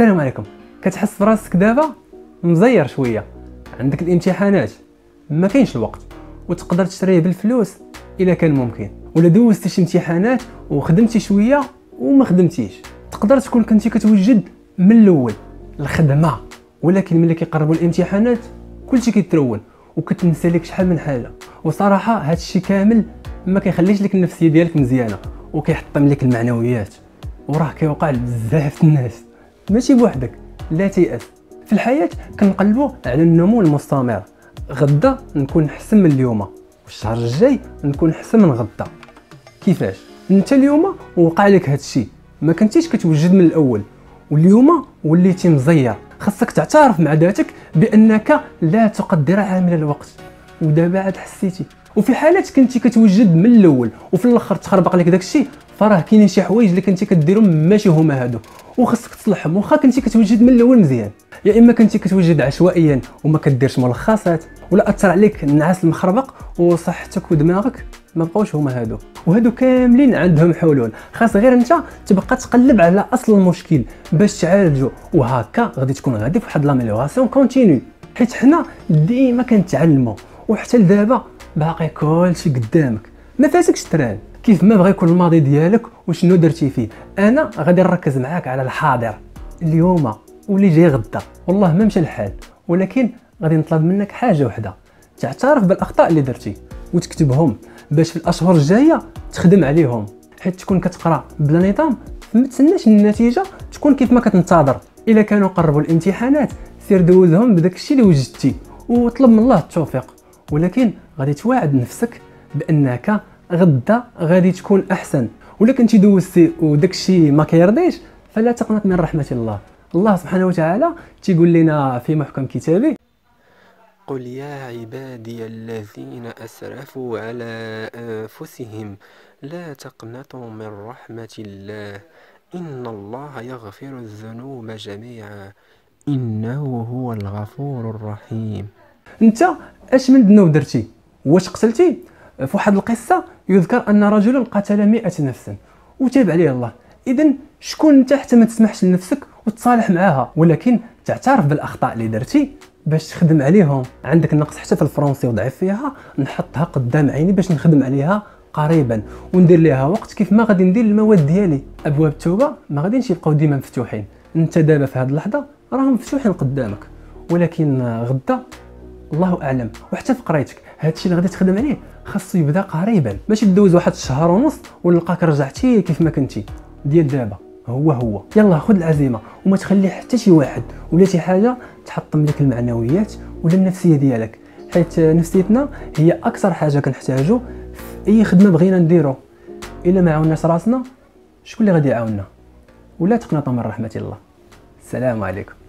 السلام عليكم. كتحس براسك دابا مزير شوية. عندك الامتحانات. ما كاينش الوقت. وتقدر تشريه بالفلوس إلا كان ممكن. ولا دوزتي شي امتحانات وخدمتي شوية وما خدمتيش. تقدر تكون كنتي كتوجد من الأول. الخدمة. ولكن ملي كيقربوا الامتحانات كلشي كيترون. وكتنسى لك شحال من حاجة وصراحة هادشي كامل ما كيخليش لك النفسية ديالك مزيانة. وكيحطم لك المعنويات. وراه كيوقع لبزاف الناس. ماشي بوحدك لا تيأس. في الحياة كنقلبوا على النمو المستمر. غدا نكون أحسن من اليوم. والشهر الجاي نكون أحسن من غدا. كيفاش؟ أنت اليوم وقع لك هذا الشيء ما كنتيش كتوجد من الأول. واليوم وليتي مزير. خاصك تعترف مع ذاتك بأنك لا تقدر عامل الوقت. ودابا عاد حسيتي. وفي حالات كنتي كتوجد من الأول وفي الآخر تخربق لك داك الشيء فراه كاينين شي حوايج اللي كنتي كديرهم ماشي هما هادو. وخصك تصلحهم واخا كنتي كتوجد من الأول مزيان. يا إما كنتي كتوجد عشوائيا وما كديرش ملخصات ولا أثر عليك النعاس المخربق وصحتك ودماغك ما بقاوش هما هادو. وهادو كاملين عندهم حلول. خاص غير أنت تبقى تقلب على أصل المشكل باش تعالجو. وهكا غادي تكون غادي في واحد l'amélioration continue. حيت حنا ديما كنتعلموا وحتى لدابا باقي كلشي قدامك. ما فاتكش تران. كيف ما بغى يكون الماضي ديالك وشنو درتي فيه. أنا غادي نركز معاك على الحاضر. اليوم واللي جاي غدا. والله ما مشى الحال. ولكن غادي نطلب منك حاجة وحدة. تعترف بالأخطاء اللي درتي. وتكتبهم. باش في الأشهر الجاية تخدم عليهم. حيت تكون كتقرأ بلا نظام ما تسناش النتيجة تكون كيف ما كتنتظر. إلا كانوا قربوا الامتحانات سير دوزهم بداك الشيء اللي وجدتي. وطلب من الله التوفيق. ولكن غادي تواعد نفسك بأنك غدا غادي تكون أحسن. ولا كنتي دوزتي وداك الشيء ما كيرضيش فلا تقنط من رحمة الله. الله سبحانه وتعالى تيقول لنا في محكم كتابه قل يا عبادي الذين أسرفوا على أنفسهم لا تقنطوا من رحمة الله إن الله يغفر الذنوب جميعا إنه هو الغفور الرحيم. أنت أش من ذنوب درتي؟ واش قتلتي؟ في واحد القصة يذكر أن رجلا قتل مئة نفسا. وتاب عليه الله. اذا شكون انت حتى ما تسمحش لنفسك وتصالح معاها؟ ولكن تعترف بالأخطاء اللي درتي باش تخدم عليهم. عندك النقص حتى في الفرنسي وضعيف فيها. نحطها قدام عيني باش نخدم عليها قريبا. وندير ليها وقت كيف ما غادي ندير المواد ديالي. أبواب التوبة ما غاديش يبقاو ديما مفتوحين. أنت دابا في هذه اللحظة راهم مفتوحين قدامك. ولكن غدا الله أعلم. وحتى في قرايتك هادشي اللي غادي تخدم عليه خاصو يبدا قريبا. ماشي تدوز واحد الشهر ونص ونلقاك رجعتي كيف ما كنتي. ديال دابا هو هو. يلا خذ العزيمة. وما تخلي حتى شي واحد ولا شي حاجة تحطم لك المعنويات ولا النفسية ديالك. حيت نفسيتنا هي أكثر حاجة كنحتاجو في أي خدمة بغينا نديرو. إلا ما عاوناش راسنا شكون اللي غادي يعاوننا؟ ولا تقنطوا من رحمة الله. السلام عليكم.